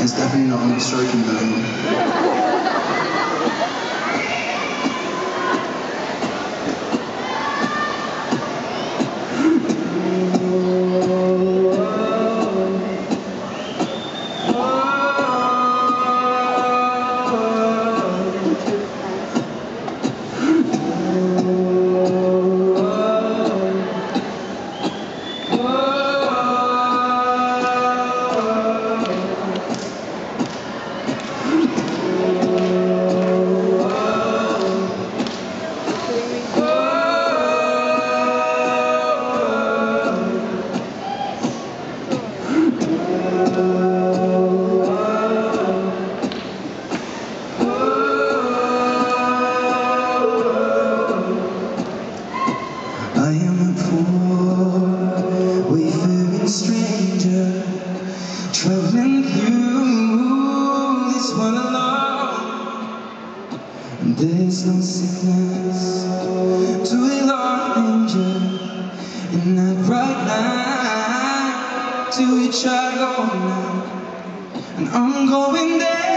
It's definitely not on the stroking mode. Traveling through this world alone. There's no sickness to heal or danger in that bright light to I go now. And I'm going there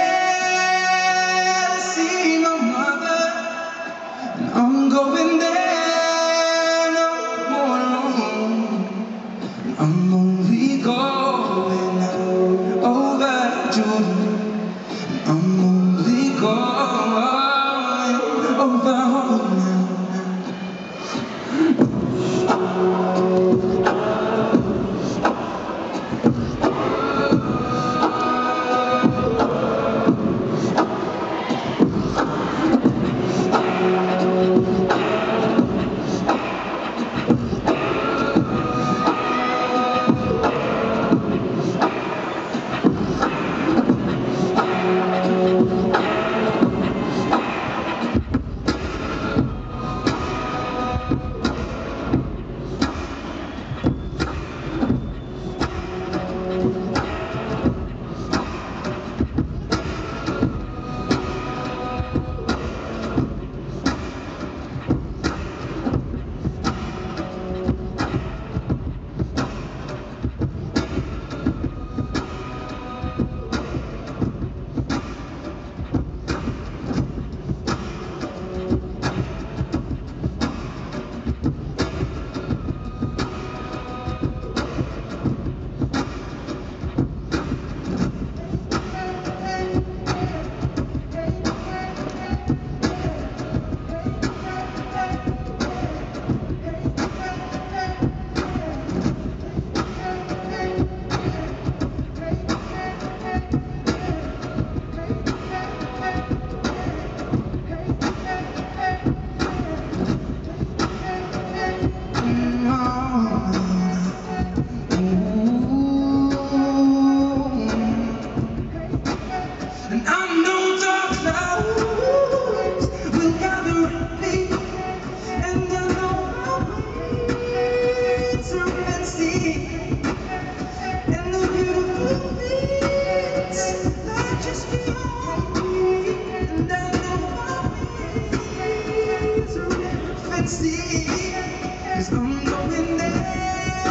'Cause I'm going there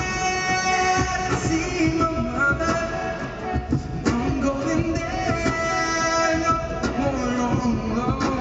to see my mother. I'm going there, no more long.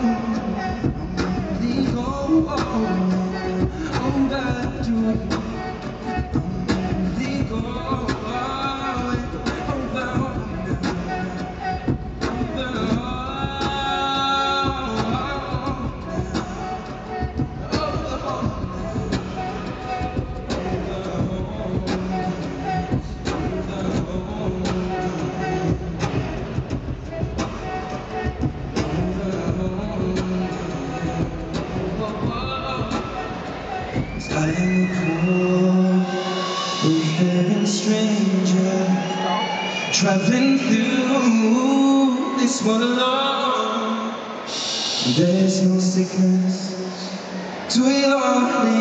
Traveling through this world alone. There's no sickness to heal or